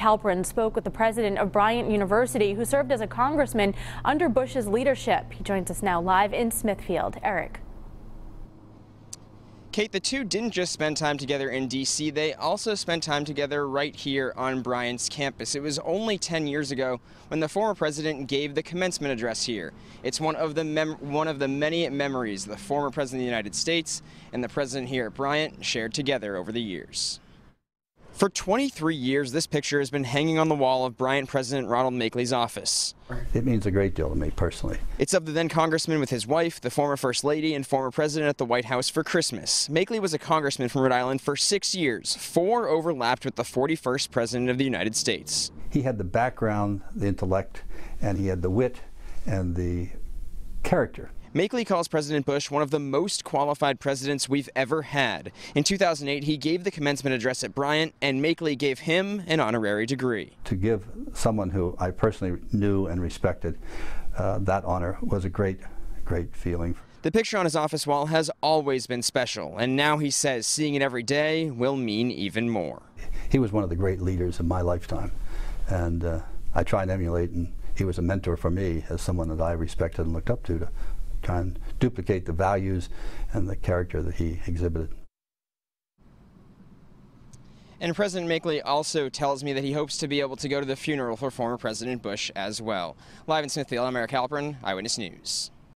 Halpern spoke with the president of Bryant University, who served as a congressman under Bush's leadership. He joins us now live in Smithfield. Eric. Kate, the two didn't just spend time together in D.C., they also spent time together right here on Bryant's campus. It was only 10 years ago when the former president gave the commencement address here. It's one of the, one of the many memories the former president of the United States and the president here at Bryant shared together over the years. For 23 years, this picture has been hanging on the wall of Bryant President Ronald Machtley's office. It means a great deal to me personally. It's of the then congressman with his wife, the former First Lady, and former president at the White House for Christmas. Machtley was a congressman from Rhode Island for six years. Four overlapped with the 41st president of the United States. He had the background, the intellect, and he had the wit and the character Machtley calls President Bush one of the most qualified presidents we've ever had. In 2008, he gave the commencement address at Bryant, and Machtley gave him an honorary degree. To give someone who I personally knew and respected uh, that honor was a great, great feeling. The picture on his office wall has always been special, and now he says seeing it every day will mean even more. He was one of the great leaders of my lifetime, and uh, I try and emulate, and he was a mentor for me as someone that I respected and looked up to, to try and duplicate the values and the character that he exhibited. And President Machtley also tells me that he hopes to be able to go to the funeral for former President Bush as well. Live in Smithfield, I'm Eric Halpern, Eyewitness News.